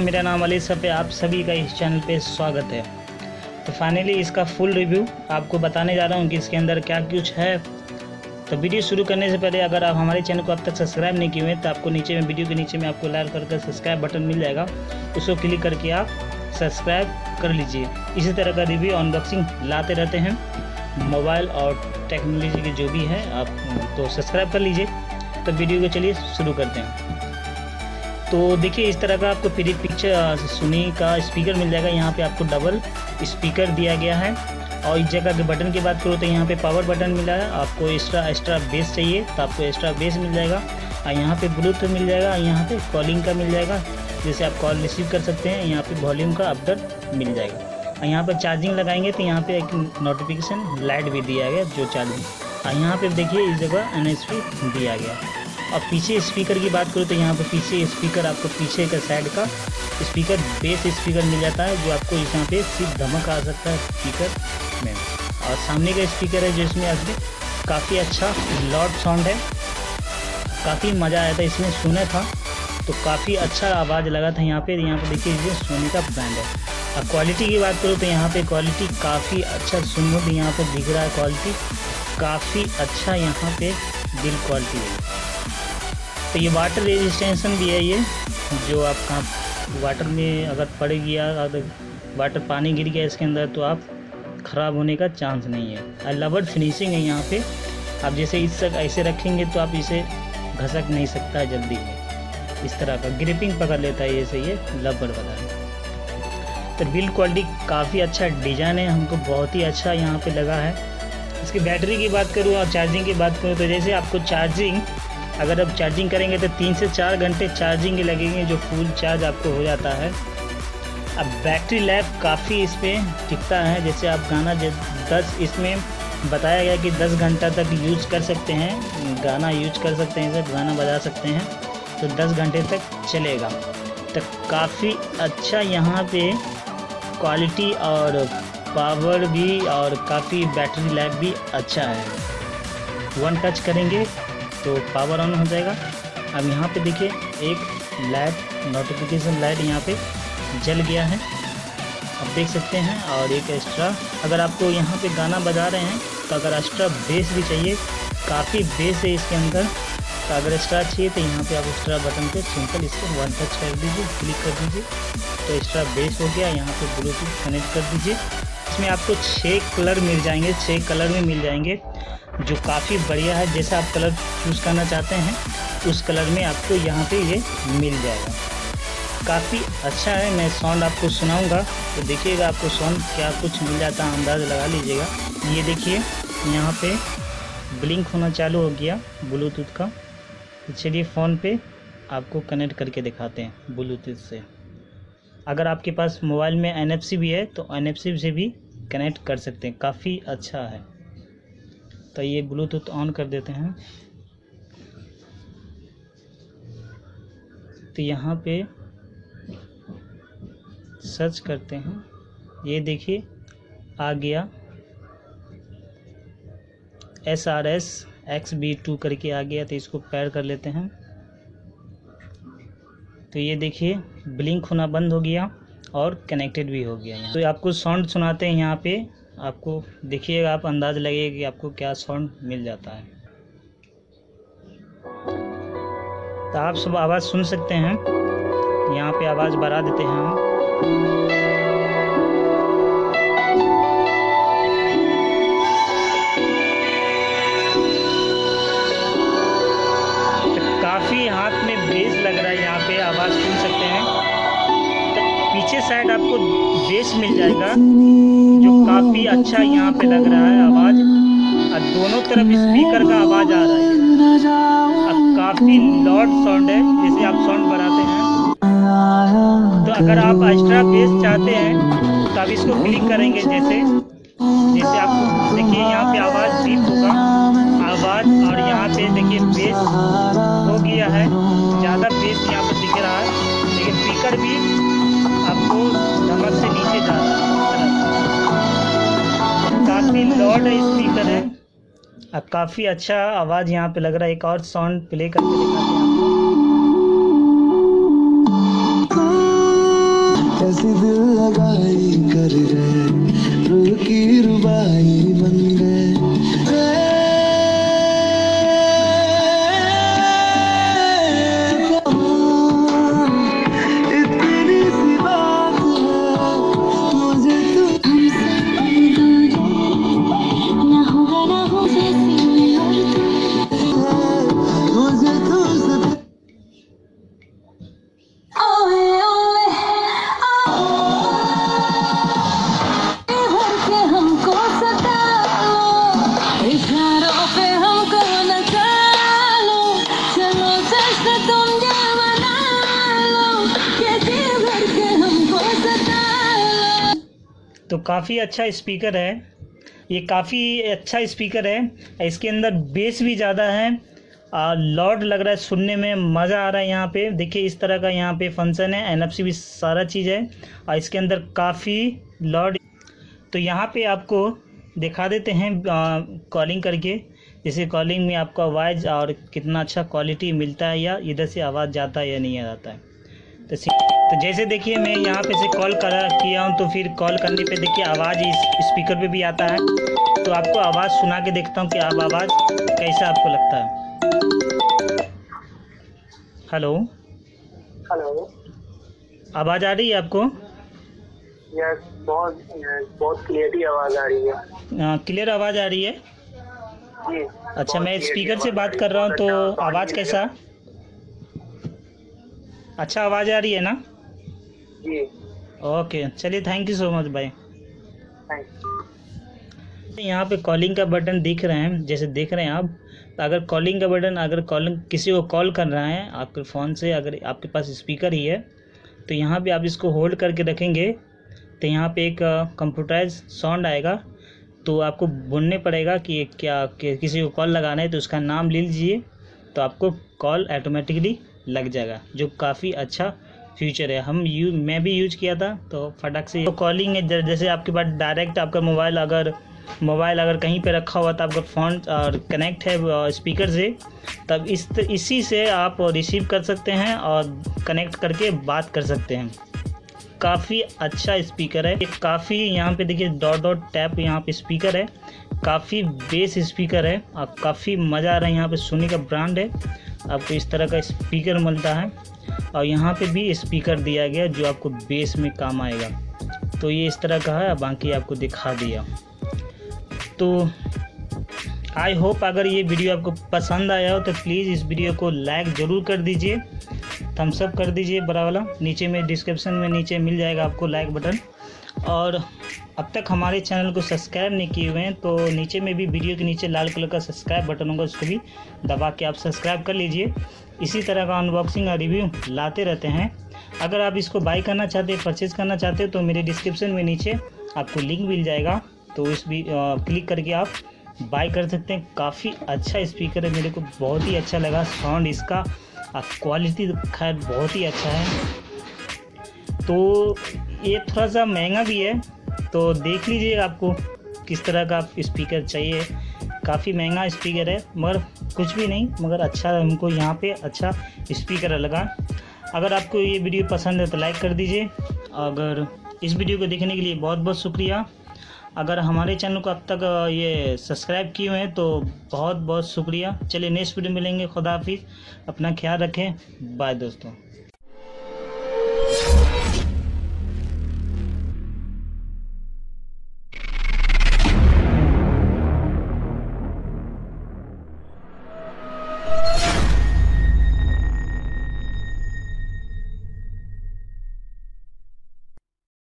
मेरा नाम अली सफ़े आप सभी का इस चैनल पे स्वागत है। तो फाइनली इसका फुल रिव्यू आपको बताने जा रहा हूँ कि इसके अंदर क्या कुछ है। तो वीडियो शुरू करने से पहले अगर आप हमारे चैनल को अब तक सब्सक्राइब नहीं किए हुए तो आपको नीचे में वीडियो के नीचे में आपको लाल करके सब्सक्राइब बटन मिल जाएगा। उसको क्लिक करके आप सब्सक्राइब कर लीजिए। इसी तरह का रिव्यू अनबॉक्सिंग लाते रहते हैं। मोबाइल और टेक्नोलॉजी की जो भी है, आप तो सब्सक्राइब कर लीजिए। तो वीडियो को चलिए शुरू करते हैं। तो देखिए, इस तरह का आपको फ्री पिक्चर सुनी का स्पीकर मिल जाएगा। यहाँ पे आपको डबल स्पीकर दिया गया है। और इस जगह के बटन की बात करो तो यहाँ पे पावर बटन मिला है। आपको एक्स्ट्रा एक्स्ट्रा बेस चाहिए तो आपको एक्स्ट्रा बेस मिल जाएगा। और यहाँ पे ब्लूटूथ मिल जाएगा। और यहाँ पे कॉलिंग का मिल जाएगा, जैसे आप कॉल रिसीव कर सकते हैं। यहाँ पे वॉल्यूम का अपडेट मिल जाएगा। और यहाँ पर चार्जिंग लगाएँगे तो यहाँ पे एक नोटिफिकेशन लाइट भी दिया गया, जो चार्जिंग और यहाँ पे देखिए, इस जगह एन दिया गया। और पीछे स्पीकर की बात करूँ तो यहाँ पर पीछे स्पीकर आपको पीछे का साइड का स्पीकर बेस स्पीकर मिल जाता है, जो आपको यहाँ पे सिर्फ़ धमक आ सकता है स्पीकर में। और सामने का स्पीकर है जिसमें अभी काफ़ी अच्छा लॉड साउंड है। काफ़ी मज़ा आया था, इसमें सुना था तो काफ़ी अच्छा आवाज़ लगा था यहाँ पे। यहाँ पे देखिए, ये सोनी का ब्रांड है। अब क्वालिटी की बात करूँ तो यहाँ पे क्वालिटी काफ़ी अच्छा सुनो तो यहाँ पे दिख रहा है क्वालिटी काफ़ी अच्छा यहाँ पे बिल क्वालिटी है। तो ये वाटर रेजिस्टेंसन भी है ये, जो आप कहाँ वाटर में अगर पड़ गया, अगर वाटर पानी गिर गया इसके अंदर तो आप ख़राब होने का चांस नहीं है। लबर फिनिशिंग है यहाँ पे। आप जैसे इस तक ऐसे रखेंगे तो आप इसे घसक नहीं सकता जल्दी। इस तरह का ग्रिपिंग पकड़ लेता है जैसे ये लबर है तो बिल्ड क्वालिटी काफ़ी अच्छा डिज़ाइन है, हमको बहुत ही अच्छा यहाँ पे लगा है। इसकी बैटरी की बात करूँ और चार्जिंग की बात करूँ तो जैसे आपको चार्जिंग अगर आप चार्जिंग करेंगे तो तीन से चार घंटे चार्जिंग लगेंगे, जो फुल चार्ज आपको हो जाता है। अब बैटरी लाइफ काफ़ी इस पर टिकता है, जैसे आप गाना दस इसमें बताया गया कि 10 घंटा तक यूज़ कर सकते हैं, गाना यूज़ कर सकते हैं सब गाना बजा सकते हैं तो 10 घंटे तक चलेगा। तो काफ़ी अच्छा यहाँ पे क्वालिटी और पावर भी और काफ़ी बैटरी लाइफ भी अच्छा है। वन टच करेंगे तो पावर ऑन हो जाएगा। अब यहाँ पे देखिए, एक लाइट नोटिफिकेशन लाइट यहाँ पे जल गया है। आप देख सकते हैं, और एक एक्स्ट्रा अगर आपको यहाँ पे गाना बजा रहे हैं तो अगर एक्स्ट्रा बेस भी चाहिए, काफ़ी बेस है इसके अंदर। तो अगर एक्स्ट्रा चाहिए तो यहाँ पे आप एक्स्ट्रा बटन पे सिंपल इसको वन टच कर दीजिए क्लिक कर दीजिए। तो एक्स्ट्रा बेस हो गया, यहाँ पे ब्लूटूथ कनेक्ट कर दीजिए। इसमें आपको छः कलर मिल जाएँगे छः कलर में मिल जाएँगे। जो काफ़ी बढ़िया है, जैसा आप कलर चूज़ करना चाहते हैं, उस कलर में आपको यहाँ पे ये मिल जाएगा। काफ़ी अच्छा है, मैं साउंड आपको सुनाऊँगा। तो देखिएगा आपको साउंड क्या कुछ मिल जाता है, अंदाज़ लगा लीजिएगा। ये देखिए, यहाँ पे ब्लिंक होना चालू हो गया ब्लूटूथ का। तो चलिए फ़ोन पे आपको कनेक्ट करके दिखाते हैं ब्लूटूथ से। अगर आपके पास मोबाइल में एनएफसी भी है तो एनएफसी से भी कनेक्ट कर सकते हैं। काफ़ी अच्छा है। तो ये ब्लूटूथ ऑन कर देते हैं। तो यहाँ पे सर्च करते हैं। ये देखिए, आ गया। S R S X B two करके आ गया तो इसको पैर कर लेते हैं। तो ये देखिए ब्लिंक होना बंद हो गया और कनेक्टेड भी हो गया तो आपको साउंड सुनाते हैं यहाँ पे। आपको देखिएगा, आप अंदाज लगेगा कि आपको क्या साउंड मिल जाता है। तो आप सब आवाज़ सुन सकते हैं। यहाँ पे आवाज़ बढ़ा देते हैं हम। काफ़ी हाथ में बेस लग पीछे साइड आपको बेस मिल जाएगा, जो काफ़ी अच्छा यहाँ पे लग रहा है आवाज़। और दोनों तरफ़ स्पीकर का आवाज़ आ रहा है। अब काफ़ी लॉड साउंड है, जैसे आप साउंड बढ़ाते हैं। तो अगर आप एक्स्ट्रा बेस चाहते हैं तो आप इसको क्लिक करेंगे जैसे। जैसे आपको देखिए यहाँ पे आवाज़ डीप होगा। आवाज़ और यहाँ पे देखिए बेस हो गया है। ज़्यादा बेस यहाँ पे दिख रहा है। लेकिन स्पीकर भी काफ़ी लॉड स्पीकर है। अब काफ़ी अच्छा आवाज़ यहाँ पे लग रहा है। एक और साउंड प्ले करके दिखाते हैं। तो काफ़ी अच्छा स्पीकर है। ये काफ़ी अच्छा स्पीकर है। इसके अंदर बेस भी ज़्यादा है। लॉड लग रहा है सुनने में, मज़ा आ रहा है यहाँ पे। देखिए, इस तरह का यहाँ पे फ़ंक्शन है। एनएफसी भी सारा चीज़ है। और इसके अंदर काफ़ी लॉड तो यहाँ पे आपको दिखा देते हैं कॉलिंग करके। जैसे कॉलिंग में आपको आवाज़ और कितना अच्छा क्वालिटी मिलता है या इधर से आवाज़ जाता है या नहीं आ जाता है। तो तो जैसे देखिए मैं यहाँ पे से कॉल करा किया हूँ तो फिर कॉल करने पे देखिए आवाज़ इस स्पीकर पे भी आता है। तो आपको आवाज़ सुना के देखता हूँ कि आप आवाज़ कैसा आपको लगता है। हेलो हेलो आवाज़ आ रही है आपको? यस बहुत बहुत क्लियरली आवाज़ आ रही है। क्लियर आवाज़ आ रही है? जी अच्छा मैं स्पीकर से बात कर रहा हूँ तो आवाज़ कैसा? अच्छा आवाज़ आ रही है ना? जी। ओके चलिए थैंक यू सो मच भाई यहाँ पे कॉलिंग का बटन दिख रहे हैं जैसे देख रहे हैं आप तो अगर कॉलिंग का बटन अगर कॉलिंग किसी को कॉल कर रहा है आपके फ़ोन से अगर आपके पास स्पीकर ही है तो यहाँ पे आप इसको होल्ड करके रखेंगे तो यहाँ पे एक कंप्यूटराइज साउंड आएगा तो आपको बोलने पड़ेगा कि क्या कि किसी को कॉल लगाना है तो उसका नाम ले लीजिए तो आपको कॉल ऑटोमेटिकली लग जाएगा जो काफ़ी अच्छा फ्यूचर है। हम यू मैं भी यूज़ किया था तो फटक से। तो कॉलिंग है जैसे आपके पास डायरेक्ट आपका मोबाइल अगर मोबाइल अगर कहीं पे रखा हुआ तो आपका फ़ोन और कनेक्ट है स्पीकर से, तब इस, इसी से आप रिसीव कर सकते हैं और कनेक्ट करके बात कर सकते हैं। काफ़ी अच्छा स्पीकर है। काफ़ी यहाँ पे देखिए डॉट डॉट टैप यहाँ पे स्पीकर है। काफ़ी बेस स्पीकर है। और काफ़ी मज़ा आ रहा है यहाँ पे सोनी का ब्रांड है। आपको इस तरह का स्पीकर मिलता है। और यहाँ पे भी स्पीकर दिया गया जो आपको बेस में काम आएगा। तो ये इस तरह का है बाकी आपको दिखा दिया। तो आई होप अगर ये वीडियो आपको पसंद आया हो तो प्लीज़ इस वीडियो को लाइक ज़रूर कर दीजिए। थम्सअप कर दीजिए बड़ा वाला। नीचे में डिस्क्रिप्शन में नीचे मिल जाएगा आपको लाइक बटन और अब तक हमारे चैनल को सब्सक्राइब नहीं किए हुए हैं तो नीचे में भी वीडियो के नीचे लाल कलर का सब्सक्राइब बटन होगा, उसको भी दबा के आप सब्सक्राइब कर लीजिए। इसी तरह का अनबॉक्सिंग और रिव्यू लाते रहते हैं। अगर आप इसको बाई करना चाहते हैं परचेज़ करना चाहते हो तो मेरे डिस्क्रिप्शन में नीचे आपको लिंक मिल जाएगा। तो इस भी क्लिक करके आप बाय कर सकते हैं। काफ़ी अच्छा स्पीकर है, मेरे को बहुत ही अच्छा लगा साउंड इसका। क्वालिटी खैर बहुत ही अच्छा है। तो ये थोड़ा सा महँगा भी है तो देख लीजिए आपको किस तरह का स्पीकर चाहिए। काफ़ी महँगा स्पीकर है, मगर कुछ भी नहीं, मगर अच्छा हमको यहाँ पे अच्छा स्पीकर लगा। अगर आपको ये वीडियो पसंद है तो लाइक कर दीजिए। अगर इस वीडियो को देखने के लिए बहुत बहुत शुक्रिया। अगर हमारे चैनल को अब तक ये सब्सक्राइब किए हुए हैं तो बहुत बहुत शुक्रिया। चलिए नेक्स्ट वीडियो मिलेंगे, खुदा हाफिज़। अपना ख्याल रखें। बाय दोस्तों।